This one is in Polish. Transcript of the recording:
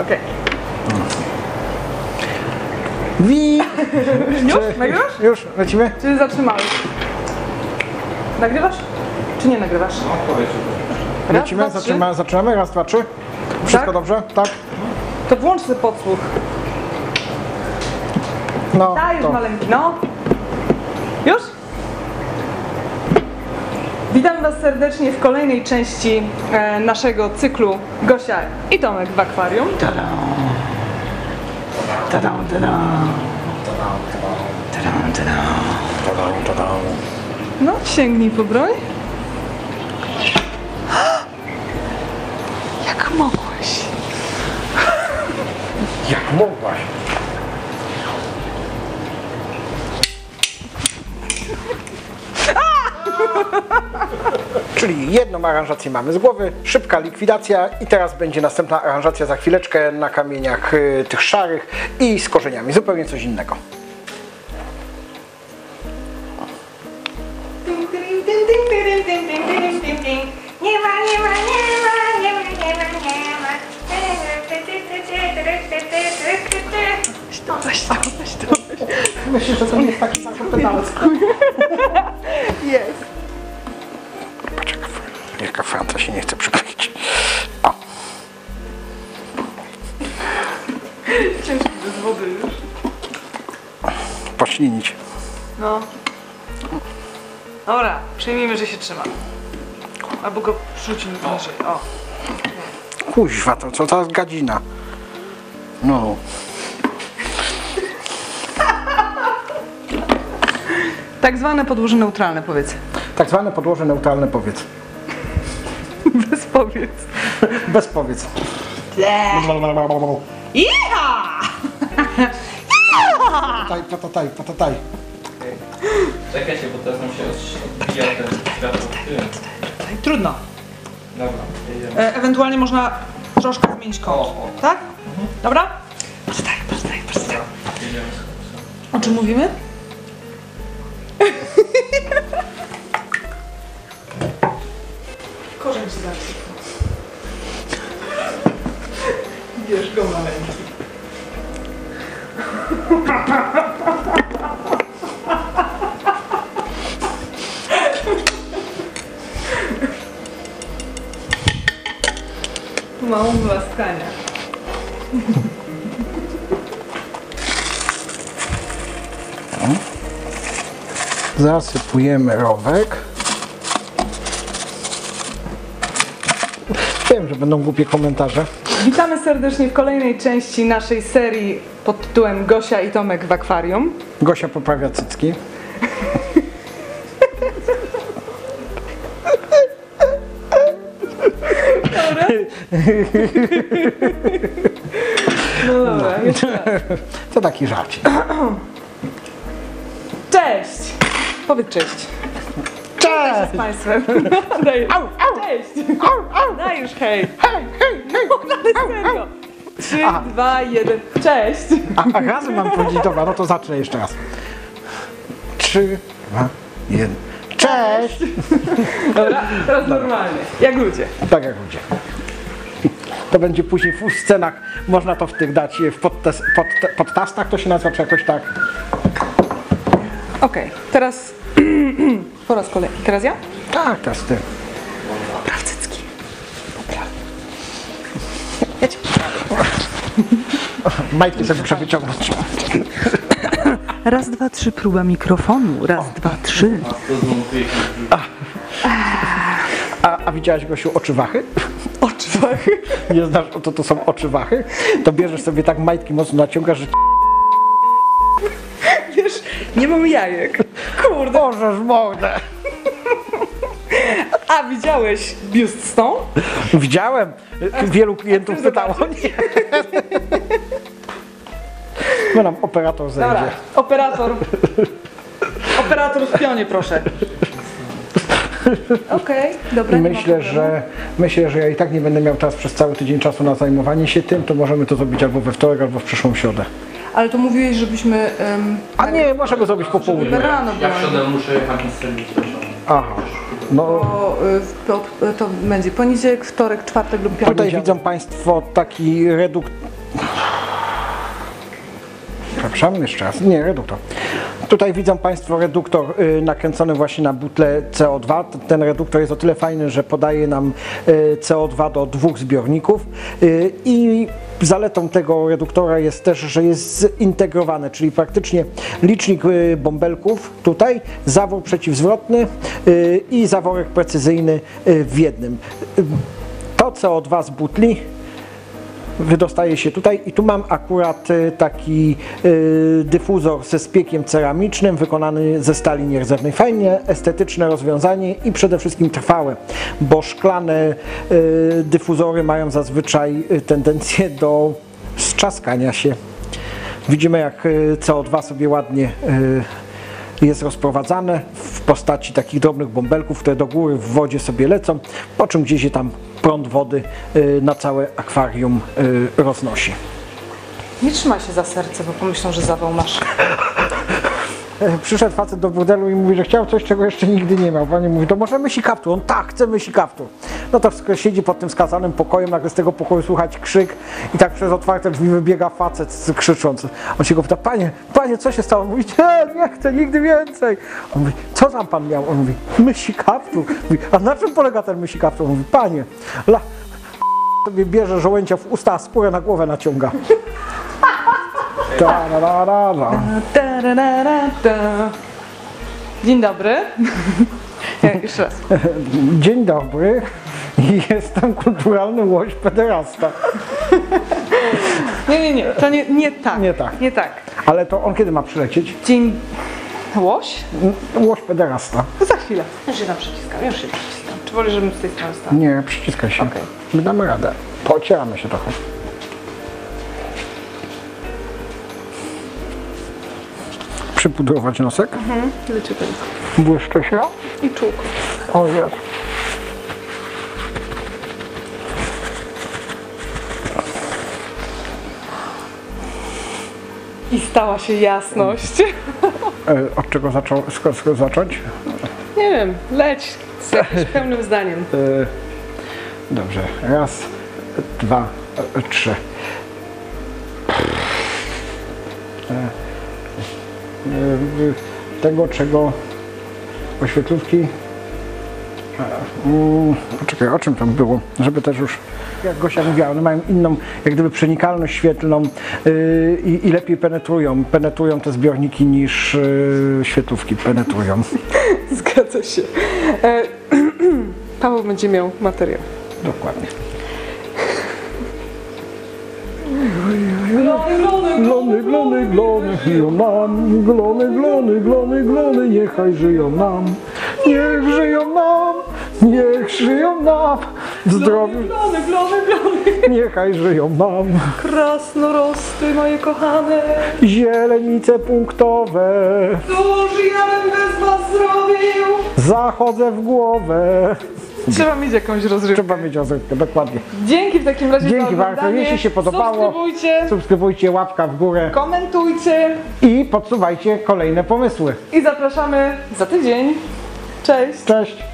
okej. Wi! Już? Nagrywasz? Już, lecimy? Czy zatrzymałeś? Nagrywasz? Czy nie nagrywasz? Raz, Lecimy, dwa, trzy. zaczynamy, zaczynamy, raz, dwa, trzy. Wszystko Tak? dobrze? Tak? To włącz sobie podsłuch. No, Dajesz to. maleńki, no. Już? Witam Was serdecznie w kolejnej części e, naszego cyklu Gosia i Tomek w akwarium. Tadam, tadam. Tadam, tadam. No, sięgnij po broń. Jak mogłeś? Jak mogłaś? Czyli jedną aranżację mamy z głowy, szybka likwidacja i teraz będzie następna aranżacja za chwileczkę na kamieniach y, tych szarych i z korzeniami, zupełnie coś innego. Nie ma, nie ma, nie ma, nie ma, nie ma, nie ma. Myślę, że to nie jest taki sam pedalec. Jest. Jaka Franca się nie chce przykleić. O, Ciężko bez wody już. poślinić. No. Dobra, przyjmijmy, że się trzyma. Albo go wrzucimy niżej. O. Kuźwa, to co jest gadzina? No. Tak zwane podłoże neutralne, powiedz. Tak zwane podłoże neutralne powiedz. Bez powiedz. Bez powiedz. Iha! Patataj, patataj, patataj. Czekajcie, bo teraz nam się odbija ten światło. Trudno. Dobra, jedziemy. E, ewentualnie można troszkę zmienić kąt. O, o. Tak? Dobra? Poczekaj, poczekaj, poczekaj. Jedziemy. O czym mówimy? Bierz go maleńki. Mało mlaskania. Zasypujemy rowek. Wiem, że będą głupie komentarze. Witamy serdecznie w kolejnej części naszej serii pod tytułem Gosia i Tomek w akwarium. Gosia poprawia cycki. No dobra, jeszcze raz. To taki żarcik. Cześć! Powiedz cześć. Cześć! Z Państwem. Daj. Cześć! Daj już! Hej, hej, hej! Ale serio! Trzy, dwa, jeden. Cześć! A, a razem mam powiedzieć, dobra, no to zacznę jeszcze raz. Trzy, dwa, jeden. Cześć! Dobra, teraz normalnie. Jak ludzie. Tak jak ludzie. To będzie później w scenach, można to w tych dać, w podtes, pod, podcastach to się nazywa, czy jakoś tak. Okej, teraz po raz kolejny. Teraz ja? Tak, teraz ty. Majtki sobie muszę wyciągnąć. Raz, dwa, trzy, próba mikrofonu. Raz, dwa, trzy. Zmontuje A, a widziałaś, Gosiu, oczywachy? Oczwach. Nie znasz, to, to są oczywachy? To bierzesz sobie tak majtki mocno naciągasz, że Wiesz, nie mam jajek. Kurde. możesz mordę. A widziałeś biust z tą? Widziałem, wielu klientów pytało. Nie. No nam operator zejdzie. Dobra, operator. Operator w pionie, proszę. Okej, dobra. nie ma Myślę, że myślę, że ja i tak nie będę miał czas przez cały tydzień czasu na zajmowanie się tym, to możemy to zrobić albo we wtorek, albo w przyszłą środę. Ale to mówiłeś, żebyśmy. Um, A nie, możemy zrobić po południu. rano Ja w środę muszę jechać na. Aha, No, y, po- to będzie poniedziałek, wtorek, czwartek lub piątek. tutaj widzą Państwo taki redukt... Przepraszam, jeszcze raz. Nie, reduktor. Tutaj widzą Państwo reduktor y, nakręcony właśnie na butle CO2. T- Ten reduktor jest o tyle fajny, że podaje nam y, CO2 do dwóch zbiorników i zaletą tego reduktora jest też, że jest zintegrowany, czyli praktycznie licznik bąbelków tutaj, zawór przeciwzwrotny i zaworek precyzyjny y, w jednym. Y, To CO2 z butli wydostaje się tutaj i tu mam akurat y, taki y, dyfuzor ze spiekiem ceramicznym wykonany ze stali nierdzewnej. Fajnie estetyczne rozwiązanie i przede wszystkim trwałe, bo szklane y, dyfuzory mają zazwyczaj y, tendencję do strzaskania się. Widzimy jak y, CO2 sobie ładnie y, jest rozprowadzane w postaci takich drobnych bąbelków, które do góry w wodzie sobie lecą, po czym gdzieś się tam prąd wody y, na całe akwarium y, roznosi. Nie trzymaj się za serce, bo pomyślą, że zawał masz. E, Przyszedł facet do burdelu i mówi, że chciał coś, czego jeszcze nigdy nie miał. Pani mówi, to może myśli kaptur? On tak, chce myśli kaptur. No to siedzi pod tym skazanym pokojem, nagle z tego pokoju słychać krzyk i tak przez otwarte drzwi wybiega facet krzycząc. On się go pyta, panie, panie, co się stało? Mówi, nie, nie chcę nigdy więcej. On mówi, co tam pan miał? On mówi, myśli kaptur. Mówi, a na czym polega ten myśli kaptur? On mówi, panie, la, sobie bierze żołęcia w usta, a skórę na głowę naciąga. Dzień dobry. Jeszcze raz. Dzień dobry. Jestem kulturalny łoś pederasta. Nie, nie, nie, to nie, nie tak. Nie tak. Nie tak. Ale to on kiedy ma przylecieć? Dzień... Łoś? Łoś pederasta. Za chwilę. Już się tam przyciskam, już się przyciskam. Czy wolisz, żebym z tej strony stała? Nie, przyciskaj się. Okej. My damy radę. Pocieramy się trochę. Przypudrować nosek? Leciutko. Błyszczy się? I czółko. O jest. I stała się jasność. E, od czego zaczął, skąd, skąd zacząć? Nie wiem, leć z jakimś pełnym zdaniem. E, dobrze. Raz, dwa, e, trzy. E, tego, czego oświetlówki. mm, Poczekaj, o czym tam było? Żeby też już, jak Gosia mówiła, one mają inną, jak gdyby przenikalność świetlną yy, i, i lepiej penetrują. Penetrują te zbiorniki niż yy, świetlówki penetrują. Zgadza się. E, Paweł będzie miał materiał. Dokładnie. Glony, glony, Glony, żyją nam, glony, glony, glony, glony, niechaj żyją nam, niech żyją nam, niech żyją nam, zdrowie, glony, glony, glony. niechaj żyją nam, Krasnorosty moje kochane, zielenice punktowe, cóż ja bym bez was zrobił? zachodzę w głowę. Trzeba mieć jakąś rozrywkę. Trzeba mieć rozrywkę, dokładnie. Dzięki w takim razie Dzięki za bardzo. Jeśli się podobało, Subskrybujcie, subskrybujcie, łapka w górę komentujcie i podsuwajcie kolejne pomysły. i zapraszamy za tydzień. Cześć! Cześć!